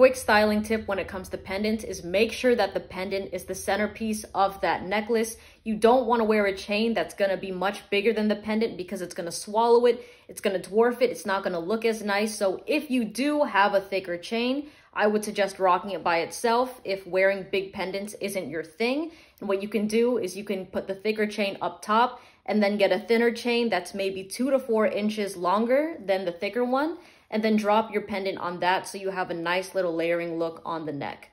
quick styling tip when it comes to pendants is make sure that the pendant is the centerpiece of that necklace. You don't want to wear a chain that's going to be much bigger than the pendant because it's going to swallow it. It's going to dwarf it. It's not going to look as nice. So if you do have a thicker chain, I would suggest rocking it by itself if wearing big pendants isn't your thing. And what you can do is you can put the thicker chain up top and then get a thinner chain that's maybe two to four inches longer than the thicker one and then drop your pendant on that so you have a nice little layering look on the neck.